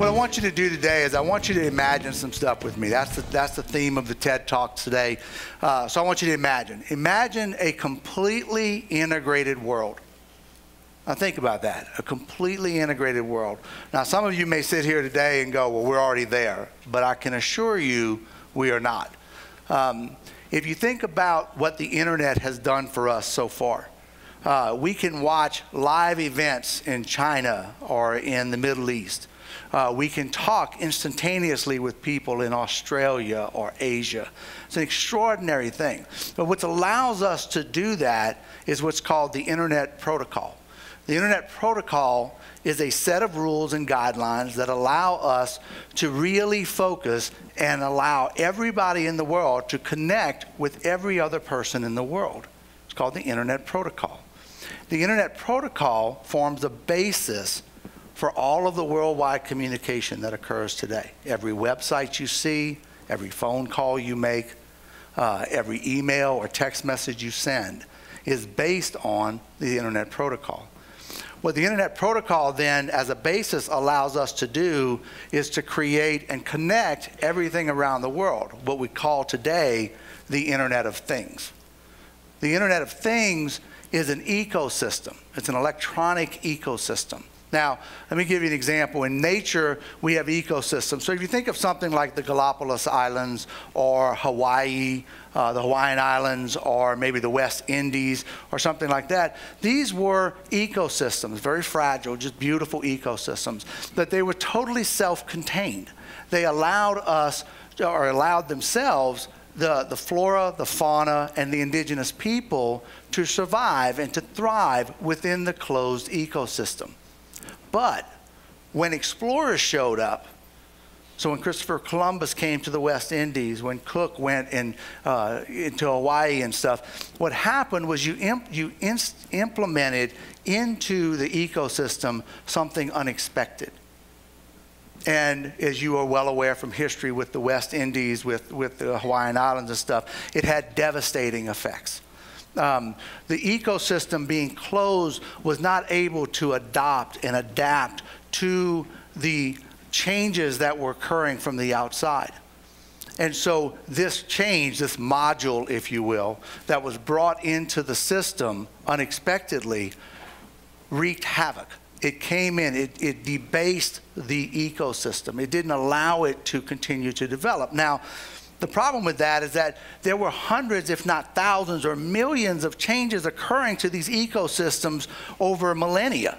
What I want you to do today is I want you to imagine some stuff with me. That's the, that's the theme of the TED Talks today. Uh, so I want you to imagine. Imagine a completely integrated world. Now think about that, a completely integrated world. Now some of you may sit here today and go, well, we're already there, but I can assure you we are not. Um, if you think about what the internet has done for us so far, uh, we can watch live events in China or in the Middle East. Uh, we can talk instantaneously with people in Australia or Asia. It's an extraordinary thing. But what allows us to do that is what's called the Internet Protocol. The Internet Protocol is a set of rules and guidelines that allow us to really focus and allow everybody in the world to connect with every other person in the world. It's called the Internet Protocol. The Internet Protocol forms the basis for all of the worldwide communication that occurs today. Every website you see, every phone call you make, uh, every email or text message you send is based on the Internet Protocol. What the Internet Protocol then, as a basis, allows us to do is to create and connect everything around the world, what we call today the Internet of Things. The Internet of Things is an ecosystem, it's an electronic ecosystem. Now, let me give you an example. In nature, we have ecosystems. So if you think of something like the Galapagos Islands or Hawaii, uh, the Hawaiian Islands, or maybe the West Indies, or something like that, these were ecosystems, very fragile, just beautiful ecosystems, but they were totally self-contained. They allowed us, or allowed themselves, the, the flora, the fauna, and the indigenous people to survive and to thrive within the closed ecosystem. But when explorers showed up, so when Christopher Columbus came to the West Indies, when Cook went in, uh, into Hawaii and stuff, what happened was you, imp you implemented into the ecosystem something unexpected. And as you are well aware from history with the West Indies, with, with the Hawaiian Islands and stuff, it had devastating effects um, the ecosystem being closed was not able to adopt and adapt to the changes that were occurring from the outside. And so this change, this module, if you will, that was brought into the system unexpectedly wreaked havoc. It came in, it, it debased the ecosystem. It didn't allow it to continue to develop. Now, the problem with that is that there were hundreds, if not thousands or millions of changes occurring to these ecosystems over millennia.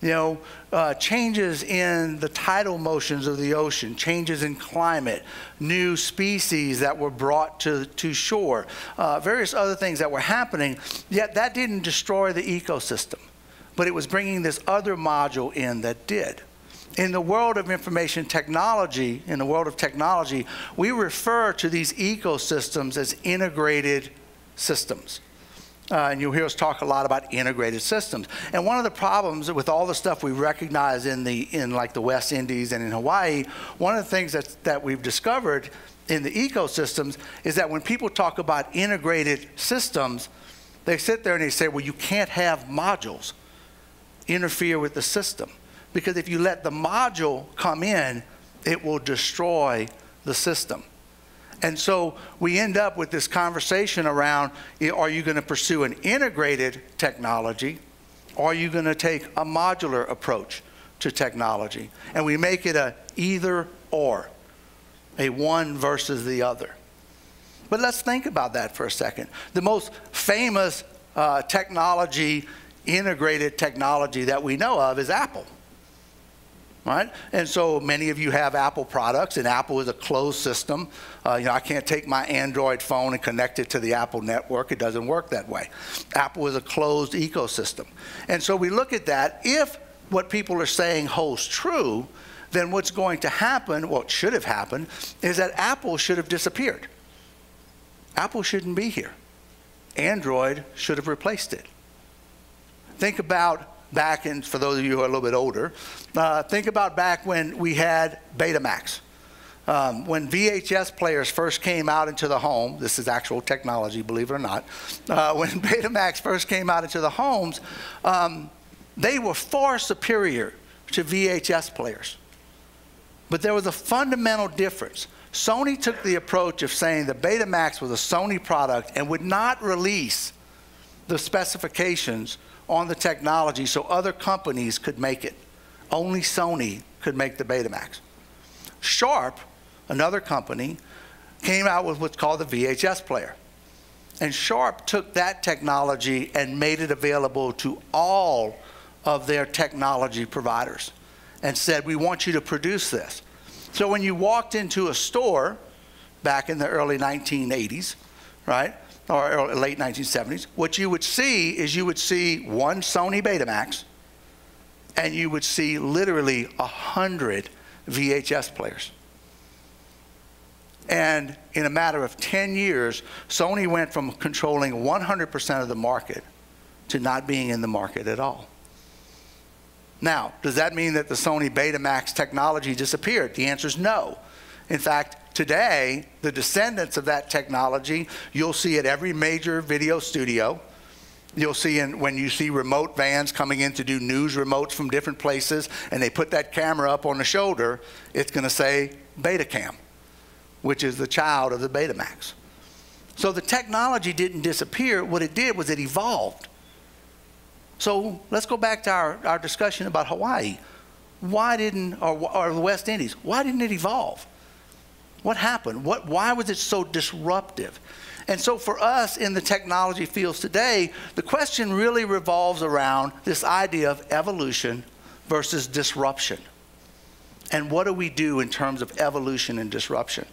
You know, uh, changes in the tidal motions of the ocean, changes in climate, new species that were brought to, to shore, uh, various other things that were happening, yet that didn't destroy the ecosystem. But it was bringing this other module in that did in the world of information technology, in the world of technology, we refer to these ecosystems as integrated systems. Uh, and you'll hear us talk a lot about integrated systems. And one of the problems with all the stuff we recognize in the in like the West Indies and in Hawaii, one of the things that that we've discovered in the ecosystems is that when people talk about integrated systems, they sit there and they say, well, you can't have modules interfere with the system. Because if you let the module come in, it will destroy the system. And so we end up with this conversation around are you going to pursue an integrated technology or are you going to take a modular approach to technology? And we make it a either or, a one versus the other. But let's think about that for a second. The most famous uh, technology, integrated technology that we know of is Apple right? And so many of you have Apple products, and Apple is a closed system. Uh, you know, I can't take my Android phone and connect it to the Apple network. It doesn't work that way. Apple is a closed ecosystem. And so we look at that. If what people are saying holds true, then what's going to happen, what should have happened, is that Apple should have disappeared. Apple shouldn't be here. Android should have replaced it. Think about back in, for those of you who are a little bit older, uh, think about back when we had Betamax. Um, when VHS players first came out into the home, this is actual technology, believe it or not, uh, when Betamax first came out into the homes, um, they were far superior to VHS players. But there was a fundamental difference. Sony took the approach of saying the Betamax was a Sony product and would not release the specifications on the technology so other companies could make it. Only Sony could make the Betamax. Sharp, another company, came out with what's called the VHS player. And Sharp took that technology and made it available to all of their technology providers and said, We want you to produce this. So when you walked into a store back in the early 1980s, right, or late 1970s, what you would see is you would see one Sony Betamax and you would see literally 100 VHS players. And in a matter of 10 years, Sony went from controlling 100% of the market to not being in the market at all. Now, does that mean that the Sony Betamax technology disappeared? The answer is no. In fact, today, the descendants of that technology, you'll see at every major video studio. You'll see in, when you see remote vans coming in to do news remotes from different places, and they put that camera up on the shoulder, it's going to say Betacam, which is the child of the Betamax. So the technology didn't disappear. What it did was it evolved. So let's go back to our, our discussion about Hawaii. Why didn't, or, or the West Indies, why didn't it evolve? What happened? What, why was it so disruptive? And so for us in the technology fields today, the question really revolves around this idea of evolution versus disruption. And what do we do in terms of evolution and disruption?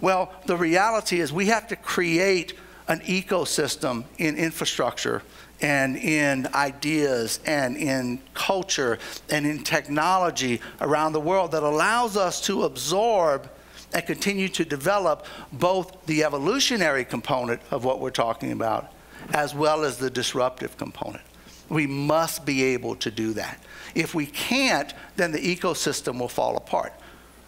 Well, the reality is we have to create an ecosystem in infrastructure and in ideas and in culture and in technology around the world that allows us to absorb and continue to develop both the evolutionary component of what we're talking about as well as the disruptive component. We must be able to do that. If we can't, then the ecosystem will fall apart.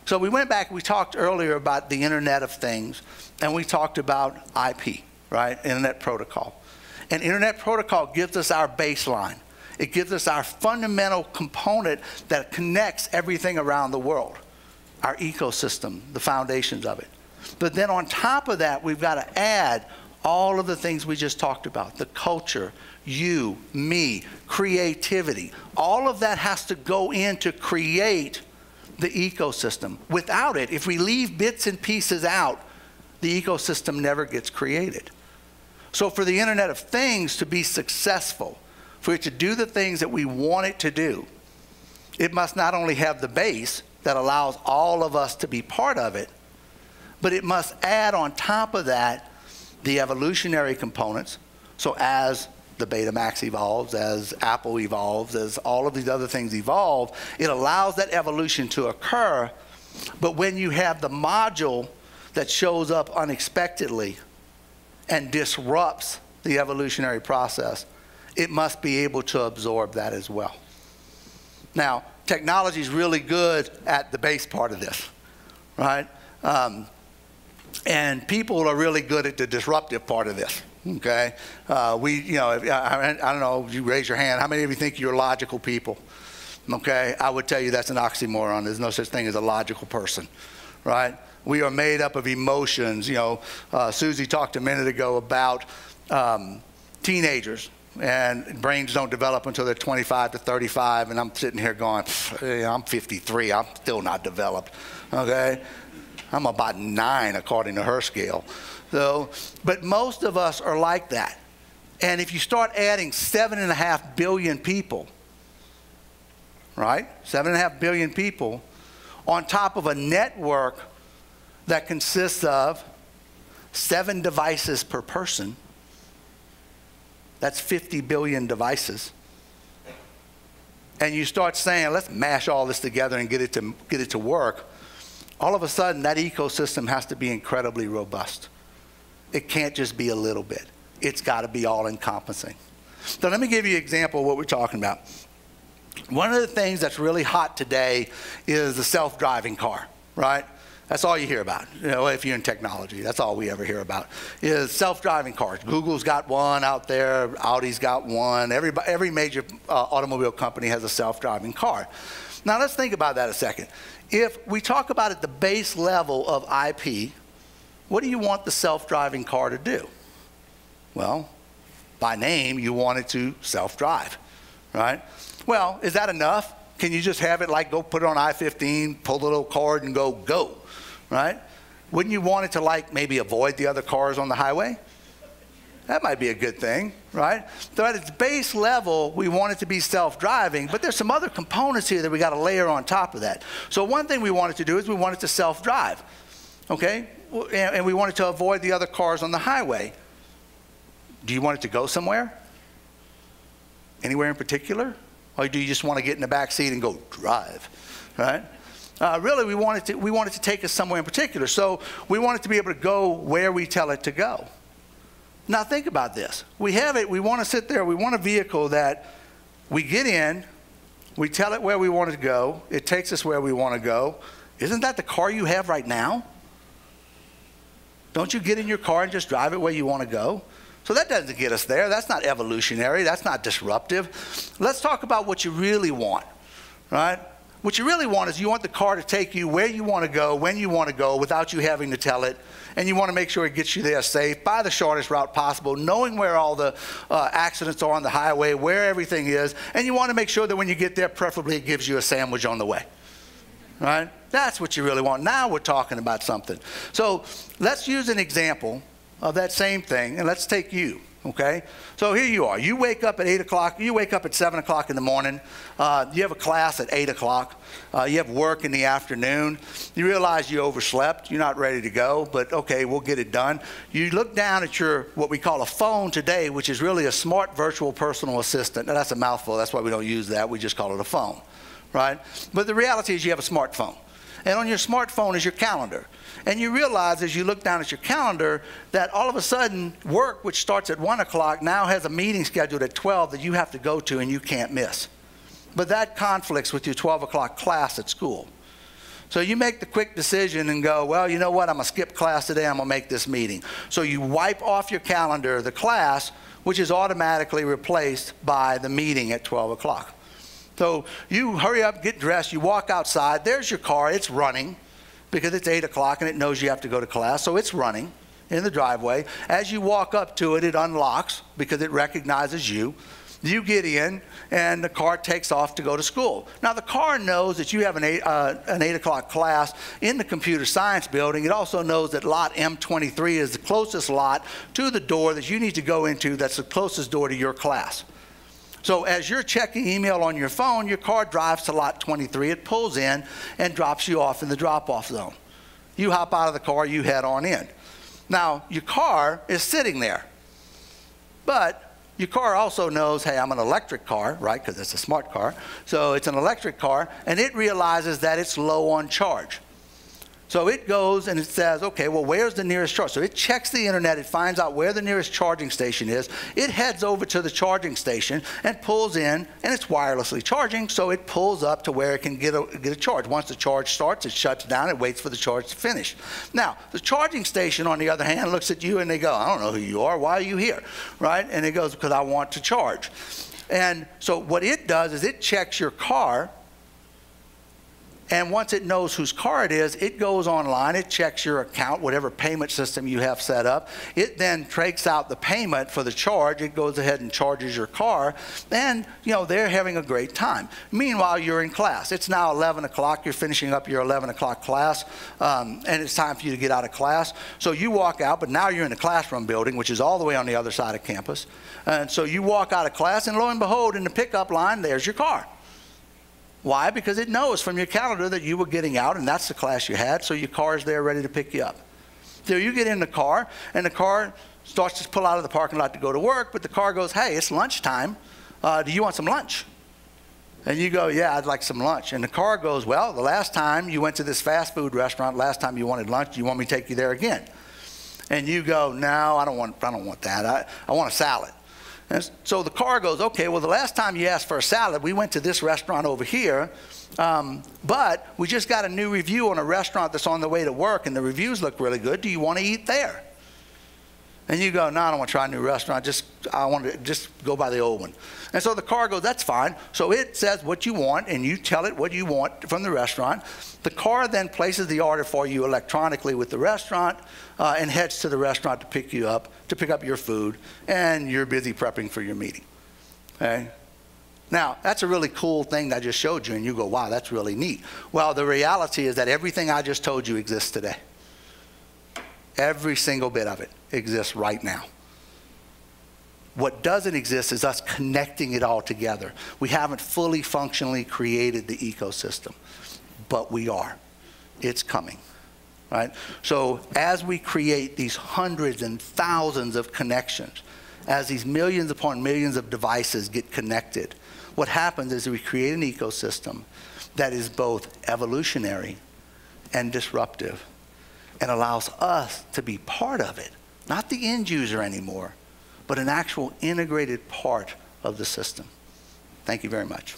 So we went back, we talked earlier about the Internet of Things, and we talked about IP, right? Internet Protocol. And Internet Protocol gives us our baseline. It gives us our fundamental component that connects everything around the world, our ecosystem, the foundations of it. But then on top of that, we've got to add all of the things we just talked about the culture, you, me, creativity. All of that has to go in to create the ecosystem. Without it, if we leave bits and pieces out, the ecosystem never gets created. So, for the Internet of Things to be successful, for it to do the things that we want it to do, it must not only have the base that allows all of us to be part of it, but it must add on top of that the evolutionary components. So, as the Betamax evolves, as Apple evolves, as all of these other things evolve, it allows that evolution to occur. But when you have the module that shows up unexpectedly, and disrupts the evolutionary process, it must be able to absorb that as well. Now, technology is really good at the base part of this, right? Um, and people are really good at the disruptive part of this. Okay, uh, we, you know, I, I don't know. You raise your hand. How many of you think you're logical people? Okay, I would tell you that's an oxymoron. There's no such thing as a logical person, right? We are made up of emotions. You know, uh, Susie talked a minute ago about um, teenagers and brains don't develop until they're 25 to 35 and i'm sitting here going i'm 53 i'm still not developed okay i'm about nine according to her scale so but most of us are like that and if you start adding seven and a half billion people right seven and a half billion people on top of a network that consists of seven devices per person. That's 50 billion devices. And you start saying, let's mash all this together and get it to, get it to work. All of a sudden, that ecosystem has to be incredibly robust. It can't just be a little bit, it's got to be all encompassing. So, let me give you an example of what we're talking about. One of the things that's really hot today is the self driving car, right? That's all you hear about, you know, if you're in technology. That's all we ever hear about is self-driving cars. Google's got one out there. Audi's got one. Every, every major uh, automobile company has a self-driving car. Now let's think about that a second. If we talk about at the base level of IP, what do you want the self-driving car to do? Well, by name, you want it to self-drive, right? Well, is that enough? Can you just have it like go put it on I-15, pull the little cord and go, go, right? Wouldn't you want it to like maybe avoid the other cars on the highway? That might be a good thing, right? So at its base level, we want it to be self-driving, but there's some other components here that we got to layer on top of that. So one thing we wanted to do is we wanted to self-drive, okay? And we wanted to avoid the other cars on the highway. Do you want it to go somewhere? Anywhere in particular? Or do you just want to get in the back seat and go drive, right? Uh, really, we want, it to, we want it to take us somewhere in particular. So we want it to be able to go where we tell it to go. Now think about this. We have it, we want to sit there, we want a vehicle that we get in, we tell it where we want to go, it takes us where we want to go. Isn't that the car you have right now? Don't you get in your car and just drive it where you want to go? So that doesn't get us there. That's not evolutionary. That's not disruptive. Let's talk about what you really want, right? What you really want is you want the car to take you where you want to go, when you want to go, without you having to tell it. And you want to make sure it gets you there safe by the shortest route possible, knowing where all the uh, accidents are on the highway, where everything is. And you want to make sure that when you get there, preferably it gives you a sandwich on the way. Right? That's what you really want. Now we're talking about something. So let's use an example of that same thing, and let's take you. Okay, so here you are. You wake up at 8 o'clock. You wake up at 7 o'clock in the morning. Uh, you have a class at 8 o'clock. Uh, you have work in the afternoon. You realize you overslept. You're not ready to go, but okay, we'll get it done. You look down at your what we call a phone today, which is really a smart virtual personal assistant. Now, that's a mouthful. That's why we don't use that. We just call it a phone, right? But the reality is you have a smartphone. And on your smartphone is your calendar. And you realize as you look down at your calendar that all of a sudden work, which starts at 1 o'clock, now has a meeting scheduled at 12 that you have to go to and you can't miss. But that conflicts with your 12 o'clock class at school. So you make the quick decision and go, well, you know what, I'm going to skip class today, I'm going to make this meeting. So you wipe off your calendar the class, which is automatically replaced by the meeting at 12 o'clock. So you hurry up, get dressed, you walk outside, there's your car, it's running because it's 8 o'clock and it knows you have to go to class, so it's running in the driveway. As you walk up to it, it unlocks because it recognizes you. You get in, and the car takes off to go to school. Now, the car knows that you have an 8, uh, an 8 o'clock class in the computer science building. It also knows that lot M23 is the closest lot to the door that you need to go into that's the closest door to your class. So as you're checking email on your phone, your car drives to lot 23. It pulls in and drops you off in the drop-off zone. You hop out of the car, you head on in. Now, your car is sitting there. But your car also knows, hey, I'm an electric car, right? Because it's a smart car. So it's an electric car, and it realizes that it's low on charge. So it goes and it says, okay, well, where's the nearest charge? So it checks the internet, it finds out where the nearest charging station is. It heads over to the charging station and pulls in, and it's wirelessly charging, so it pulls up to where it can get a, get a charge. Once the charge starts, it shuts down, it waits for the charge to finish. Now, the charging station, on the other hand, looks at you and they go, I don't know who you are, why are you here? Right? And it goes, because I want to charge. And so what it does is it checks your car and once it knows whose car it is, it goes online, it checks your account, whatever payment system you have set up. It then takes out the payment for the charge. It goes ahead and charges your car. And, you know, they're having a great time. Meanwhile, you're in class. It's now 11 o'clock. You're finishing up your 11 o'clock class, um, and it's time for you to get out of class. So you walk out, but now you're in the classroom building, which is all the way on the other side of campus. And so you walk out of class, and lo and behold, in the pickup line, there's your car. Why? Because it knows from your calendar that you were getting out and that's the class you had, so your car is there ready to pick you up. So you get in the car and the car starts to pull out of the parking lot to go to work, but the car goes, hey, it's lunchtime. Uh, do you want some lunch? And you go, yeah, I'd like some lunch. And the car goes, well, the last time you went to this fast food restaurant, last time you wanted lunch, do you want me to take you there again? And you go, no, I don't want, I don't want that. I, I want a salad. And so the car goes, okay, well, the last time you asked for a salad, we went to this restaurant over here, um, but we just got a new review on a restaurant that's on the way to work, and the reviews look really good. Do you want to eat there? And you go, no, I don't want to try a new restaurant. I Just I want to just go by the old one. And so the car goes, that's fine. So it says what you want, and you tell it what you want from the restaurant. The car then places the order for you electronically with the restaurant, uh, and heads to the restaurant to pick you up, to pick up your food, and you're busy prepping for your meeting. Okay. Now, that's a really cool thing I just showed you, and you go, wow, that's really neat. Well, the reality is that everything I just told you exists today. Every single bit of it exists right now. What doesn't exist is us connecting it all together. We haven't fully functionally created the ecosystem, but we are. It's coming. Right? So as we create these hundreds and thousands of connections, as these millions upon millions of devices get connected, what happens is we create an ecosystem that is both evolutionary and disruptive and allows us to be part of it not the end user anymore, but an actual integrated part of the system. Thank you very much.